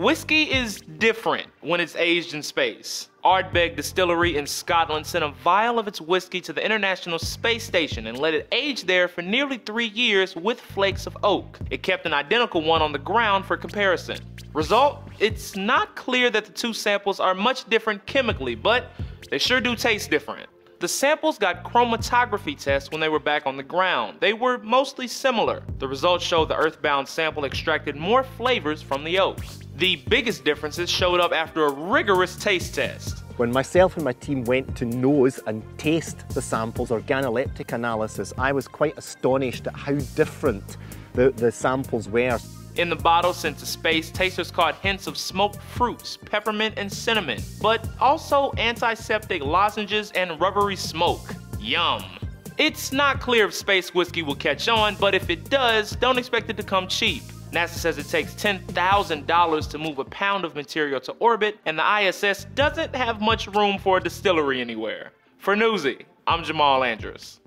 Whiskey is different when it's aged in space. Ardbeg Distillery in Scotland sent a vial of its whiskey to the International Space Station and let it age there for nearly three years with flakes of oak. It kept an identical one on the ground for comparison. Result? It's not clear that the two samples are much different chemically, but they sure do taste different. The samples got chromatography tests when they were back on the ground. They were mostly similar. The results showed the earthbound sample extracted more flavors from the oaks. The biggest differences showed up after a rigorous taste test. When myself and my team went to nose and taste the samples organoleptic analysis, I was quite astonished at how different the, the samples were. In the bottle sent to space, tasters caught hints of smoked fruits, peppermint, and cinnamon, but also antiseptic lozenges and rubbery smoke. Yum. It's not clear if space whiskey will catch on, but if it does, don't expect it to come cheap. NASA says it takes $10,000 to move a pound of material to orbit, and the ISS doesn't have much room for a distillery anywhere. For Newsy, I'm Jamal Andress.